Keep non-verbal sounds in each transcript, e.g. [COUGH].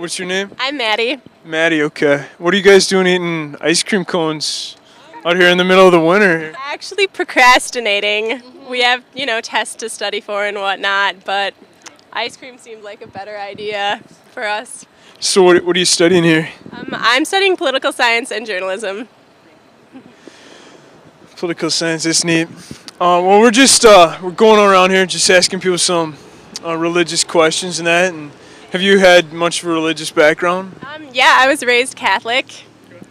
What's your name? I'm Maddie. Maddie, okay. What are you guys doing eating ice cream cones out here in the middle of the winter? Actually, procrastinating. We have, you know, tests to study for and whatnot, but ice cream seemed like a better idea for us. So, what, what are you studying here? Um, I'm studying political science and journalism. Political science, that's neat. Uh, well, we're just uh, we're going around here just asking people some uh, religious questions and that. And have you had much of a religious background? Um, yeah, I was raised Catholic.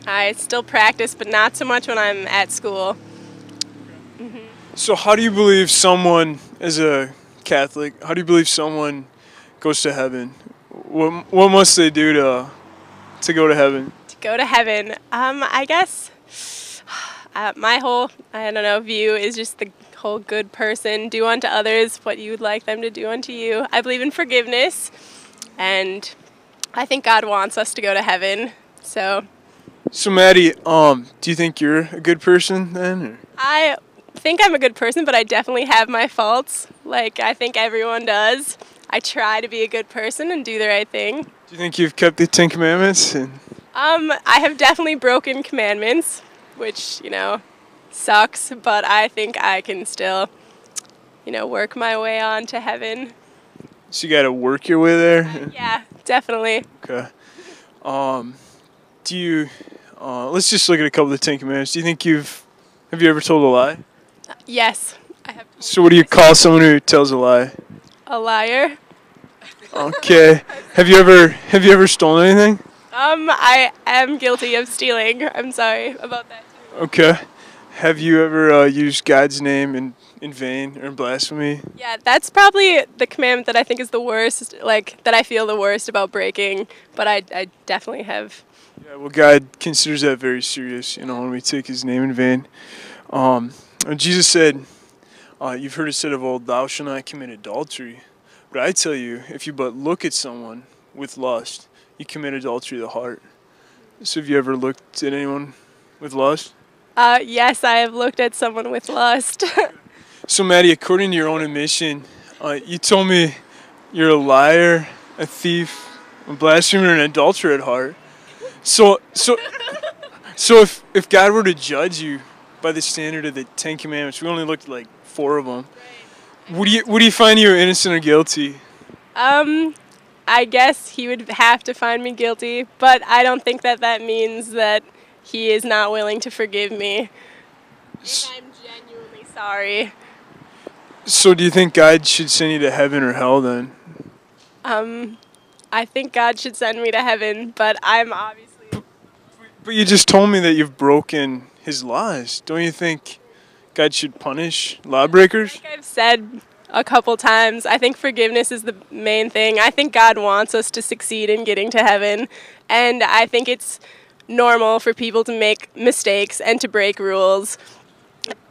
I still practice, but not so much when I'm at school. So, how do you believe someone, as a Catholic, how do you believe someone goes to heaven? What, what must they do to to go to heaven? To go to heaven, um, I guess uh, my whole, I don't know, view is just the whole good person. Do unto others what you would like them to do unto you. I believe in forgiveness, and I think God wants us to go to heaven. So So, Maddie, um, do you think you're a good person then? Or? I think I'm a good person, but I definitely have my faults. Like I think everyone does. I try to be a good person and do the right thing. Do you think you've kept the Ten Commandments? And Um, I have definitely broken commandments, which you know sucks, but I think I can still, you know, work my way on to heaven. So you got to work your way there. Yeah, definitely. Okay. Um, do you? Uh, let's just look at a couple of the Ten Commandments. Do you think you've have you ever told a lie? Yes, I have So, what do you call someone who tells a lie? a liar. Okay. [LAUGHS] have you ever have you ever stolen anything? Um, I am guilty of stealing. I'm sorry about that. Okay. Have you ever uh, used God's name in, in vain or in blasphemy? Yeah, that's probably the commandment that I think is the worst, like that I feel the worst about breaking, but I, I definitely have. Yeah, well, God considers that very serious, you know, when we take His name in vain. Um, and Jesus said, uh, You've heard it said of old, Thou shalt not commit adultery. But I tell you, if you but look at someone with lust, you commit adultery of the heart. So, have you ever looked at anyone with lust? Uh, yes, I have looked at someone with lust. [LAUGHS] So, Maddie, according to your own admission, uh, you told me you're a liar, a thief, a blasphemer, and an adulterer at heart. So, so, [LAUGHS] so if if God were to judge you by the standard of the Ten Commandments, we only looked at like four of them. Would you would he find you innocent or guilty? um, I guess he would have to find me guilty, but I don't think that that means that he is not willing to forgive me. If I'm genuinely sorry. So, do you think God should send you to heaven or hell then? Um, I think God should send me to heaven, but I'm obviously. But you just told me that you've broken His laws. Don't you think God should punish lawbreakers? Like I've said a couple times, I think forgiveness is the main thing. I think God wants us to succeed in getting to heaven, and I think it's normal for people to make mistakes and to break rules.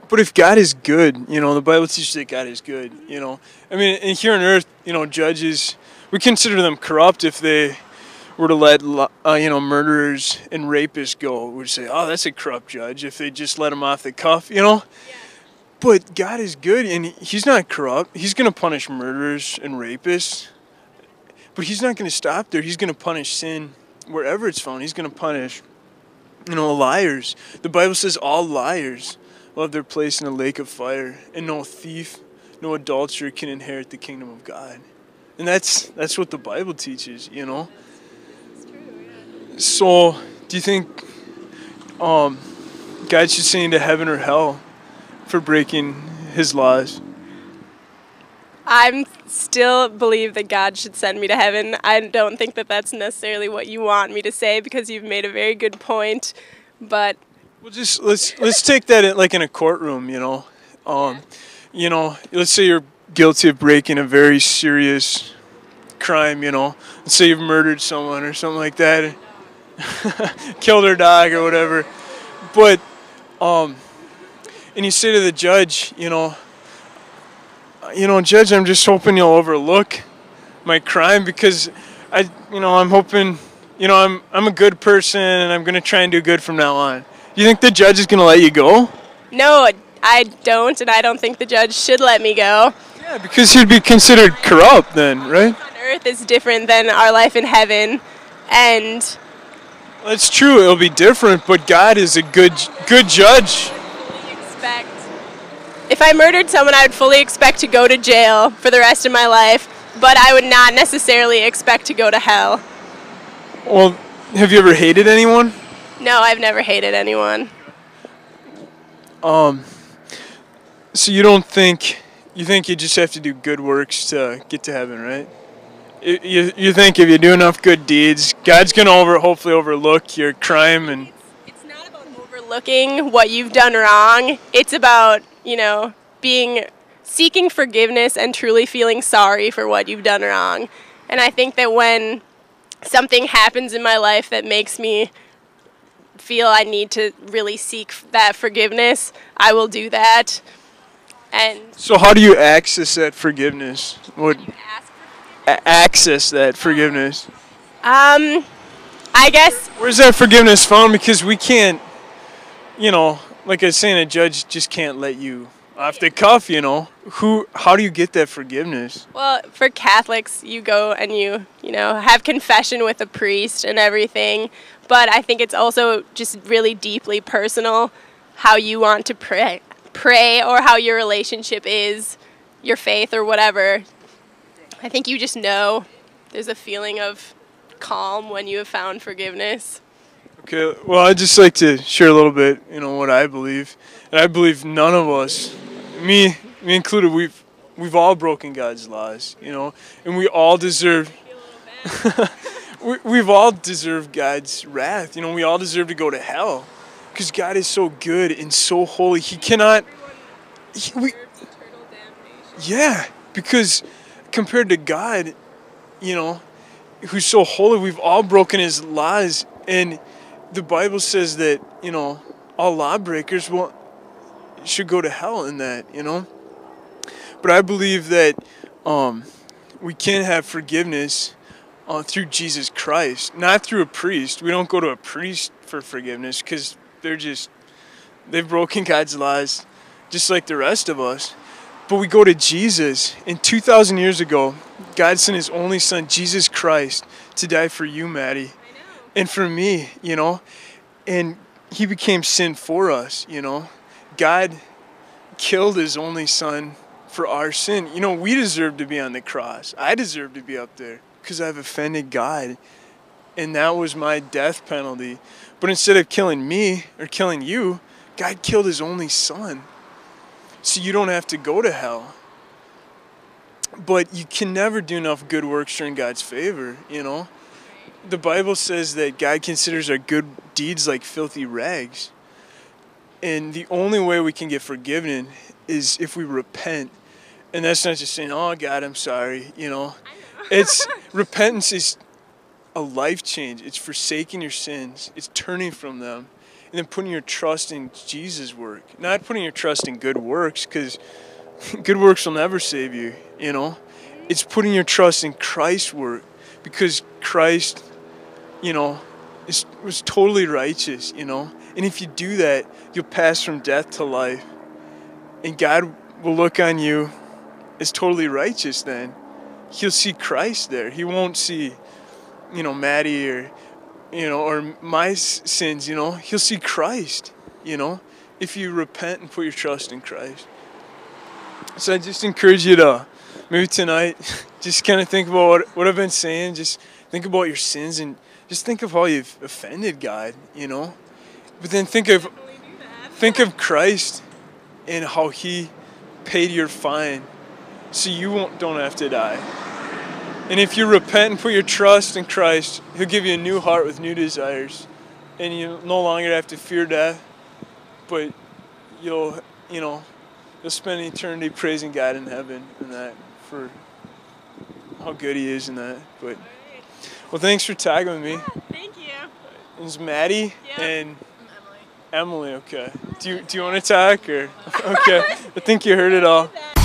But if God is good, you know, the Bible teaches that God is good, you know. I mean, and here on earth, you know, judges, we consider them corrupt if they were to let, uh, you know, murderers and rapists go. We'd say, oh, that's a corrupt judge if they just let them off the cuff, you know. But God is good and He's not corrupt. He's going to punish murderers and rapists. But He's not going to stop there. He's going to punish sin wherever it's found. He's going to punish, you know, liars. The Bible says all liars will have their place in the lake of fire, and no thief, no adulterer can inherit the kingdom of God. And that's that's what the Bible teaches, you know. True, yeah. So, do you think um, God should send you to heaven or hell for breaking His laws? I'm still believe that God should send me to heaven. I don't think that that's necessarily what you want me to say because you've made a very good point, but Well, just let's let's take that in, like in a courtroom, you know. Um, you know, let's say you're guilty of breaking a very serious crime, you know. Let's say you've murdered someone or something like that, [LAUGHS] killed their dog or whatever. But, um, and you say to the judge, you know, you know, judge, I'm just hoping you'll overlook my crime because I, you know, I'm hoping, you know, I'm I'm a good person and I'm gonna try and do good from now on. You think the judge is gonna let you go? no, I don't, and I don't think the judge should let me go. Yeah, because he'd be considered corrupt then, right? on earth is different than our life in heaven. And That's true. It'll be different, but God is a good good judge. expect if I murdered someone, I would fully expect to go to jail for the rest of my life, but I would not necessarily expect to go to hell. Well, have you ever hated anyone? No, I've never hated anyone. Um. So you don't think you think you just have to do good works to get to heaven, right? You, you, you think if you do enough good deeds, God's gonna over hopefully overlook your crime and It's not about overlooking what you've done wrong. It's about, you know, being seeking forgiveness and truly feeling sorry for what you've done wrong. And I think that when something happens in my life that makes me feel I need to really seek that forgiveness, I will do that. And so how do you access that forgiveness? What access that forgiveness? um I guess Where's that forgiveness found? Because we can't, you know, like I was saying, a judge just can't let you off the cuff. You know, who? How do you get that forgiveness? Well, for Catholics, you go and you, you know, have confession with a priest and everything. But I think it's also just really deeply personal how you want to pray, pray or how your relationship is, your faith or whatever. I think you just know there's a feeling of calm when you have found forgiveness. Okay, well, I'd just like to share a little bit, you know, what I believe, and I believe none of us, me, me included, we've we've all broken God's laws, you know, and we all deserve. [LAUGHS] we, we've all deserved God's wrath. You know, we all deserve to go to hell because God is so good and so holy. He cannot. He, we, yeah, because compared to God, you know, who's so holy, we've all broken his laws. And the Bible says that, you know, all lawbreakers will, should go to hell in that, you know. But I believe that um, we can have forgiveness uh, through Jesus Christ, not through a priest. We don't go to a priest for forgiveness because they're just, they've broken God's laws just like the rest of us. But we go to Jesus. And 2,000 years ago, God sent his only son, Jesus Christ, to die for you, Maddie. And for me, you know. And he became sin for us, you know. God killed his only son for our sin. You know, we deserve to be on the cross. I deserve to be up there because I've offended God. And that was my death penalty. But instead of killing me or killing you, God killed his only son so you don't have to go to hell. But you can never do enough good works to earn God's favor, you know? The Bible says that God considers our good deeds like filthy rags. And the only way we can get forgiven is if we repent. And that's not just saying, oh, God, I'm sorry, you know? It's repentance is a life change. It's forsaking your sins, it's turning from them and then putting your trust in Jesus' work, not putting your trust in good works, because [LAUGHS] good works will never save you. You know, it's putting your trust in Christ's work, because Christ, you know, is was totally righteous. You know, and if you do that, you'll pass from death to life, and God will look on you as totally righteous. Then He'll see Christ there. He won't see, you know, Maddie or you know, or my sins, you know, he'll see Christ, you know, if you repent and put your trust in Christ. So I just encourage you to maybe tonight [LAUGHS] just kind of think about what, what I've been saying. Just think about your sins and just think of how you've offended God, you know. But then think of think of Christ and how he paid your fine so you won't, don't have to die. And if you repent and put your trust in Christ, He'll give you a new heart with new desires. And you no longer have to fear death, but you'll, you know, you'll spend eternity praising God in heaven and that for how good He is in that. But, well, thanks for tagging with me. Thank you. It's Maddie Yeah. and Emily. Okay. Do you, do you want to tag or? [LAUGHS] Okay. I think you heard it all. [LAUGHS]